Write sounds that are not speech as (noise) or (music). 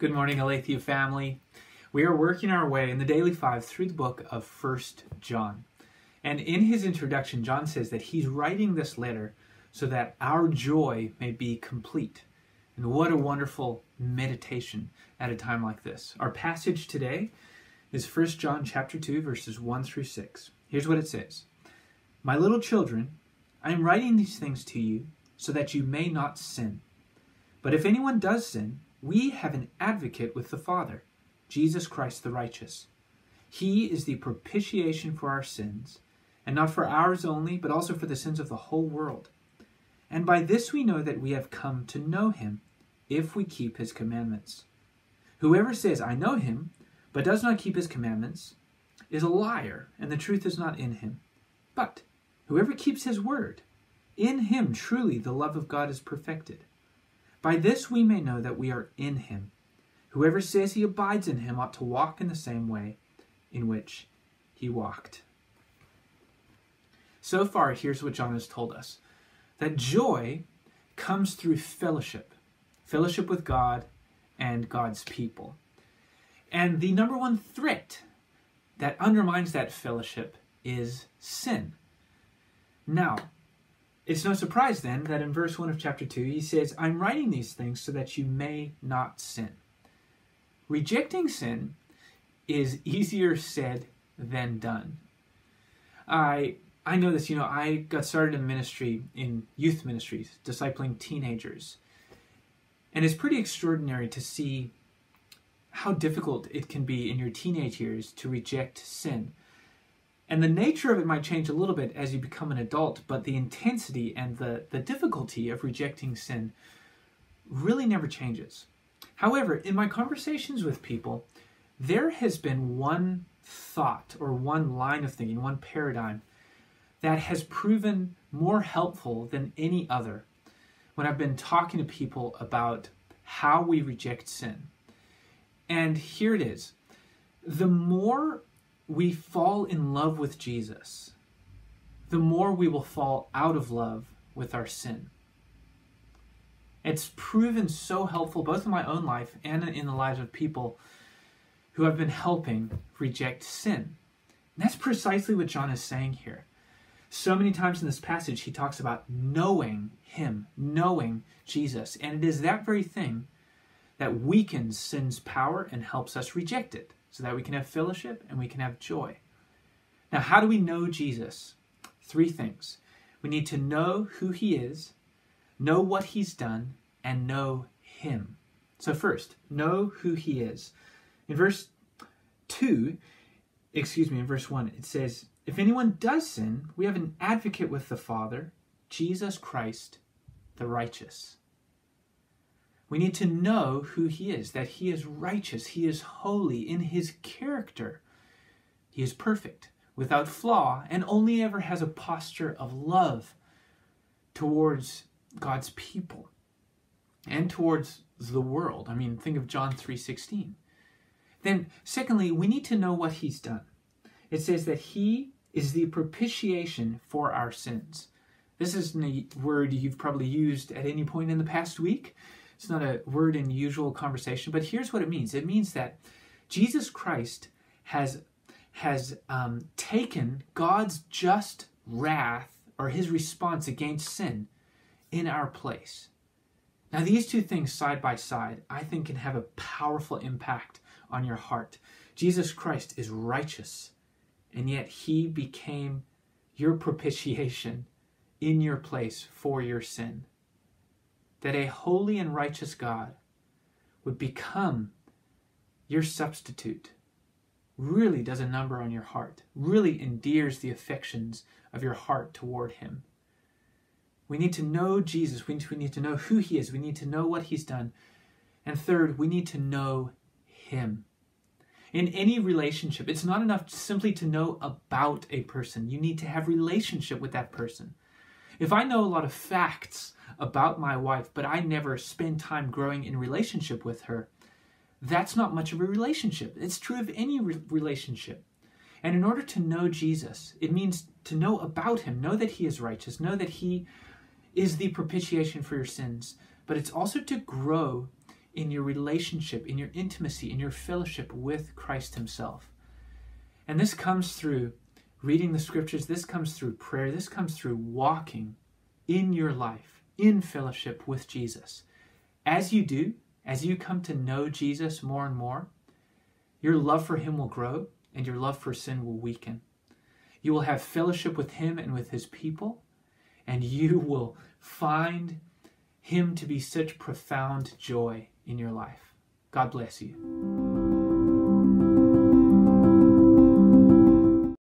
Good morning, Aletheia family. We are working our way in the Daily Five through the book of First John. And in his introduction, John says that he's writing this letter so that our joy may be complete. And what a wonderful meditation at a time like this. Our passage today is 1 John chapter 2 verses 1 through 6. Here's what it says. My little children, I am writing these things to you so that you may not sin. But if anyone does sin, we have an advocate with the Father, Jesus Christ the righteous. He is the propitiation for our sins, and not for ours only, but also for the sins of the whole world. And by this we know that we have come to know him, if we keep his commandments. Whoever says, I know him, but does not keep his commandments, is a liar, and the truth is not in him. But whoever keeps his word, in him truly the love of God is perfected. By this we may know that we are in him. Whoever says he abides in him ought to walk in the same way in which he walked. So far, here's what John has told us that joy comes through fellowship, fellowship with God and God's people. And the number one threat that undermines that fellowship is sin. Now, it's no surprise then that in verse 1 of chapter 2 he says, I'm writing these things so that you may not sin. Rejecting sin is easier said than done. I I know this, you know, I got started in ministry in youth ministries, discipling teenagers. And it's pretty extraordinary to see how difficult it can be in your teenage years to reject sin. And the nature of it might change a little bit as you become an adult, but the intensity and the, the difficulty of rejecting sin really never changes. However, in my conversations with people, there has been one thought or one line of thinking, one paradigm that has proven more helpful than any other when I've been talking to people about how we reject sin. And here it is the more we fall in love with Jesus, the more we will fall out of love with our sin. It's proven so helpful both in my own life and in the lives of people who have been helping reject sin. And that's precisely what John is saying here. So many times in this passage, he talks about knowing him, knowing Jesus. And it is that very thing that weakens sin's power and helps us reject it so that we can have fellowship and we can have joy. Now, how do we know Jesus? Three things. We need to know who he is, know what he's done, and know him. So, first, know who he is. In verse 2, excuse me, in verse 1, it says, If anyone does sin, we have an advocate with the Father, Jesus Christ, the righteous. We need to know who he is, that he is righteous, he is holy in his character. He is perfect, without flaw, and only ever has a posture of love towards God's people and towards the world. I mean, think of John 3:16. Then secondly, we need to know what he's done. It says that he is the propitiation for our sins. This is a word you've probably used at any point in the past week. It's not a word in usual conversation, but here's what it means. It means that Jesus Christ has has um, taken God's just wrath or his response against sin in our place. Now, these two things side by side, I think, can have a powerful impact on your heart. Jesus Christ is righteous, and yet he became your propitiation in your place for your sin that a holy and righteous God would become your substitute really does a number on your heart, really endears the affections of your heart toward Him. We need to know Jesus. We need to know who He is. We need to know what He's done. And third, we need to know Him. In any relationship, it's not enough simply to know about a person. You need to have relationship with that person. If I know a lot of facts about my wife, but I never spend time growing in relationship with her, that's not much of a relationship. It's true of any re- relationship. And in order to know Jesus, it means to know about him, know that he is righteous, know that he is the propitiation for your sins, but it's also to grow in your relationship, in your intimacy, in your fellowship with Christ Himself. And this comes through reading the scriptures, this comes through prayer, this comes through walking in your life, in fellowship with Jesus. As you do, as you come to know Jesus more and more, your love for Him will grow and your love for sin will weaken. You will have fellowship with Him and with His people, and you (laughs) will find Him to be such profound joy in your life. God bless you.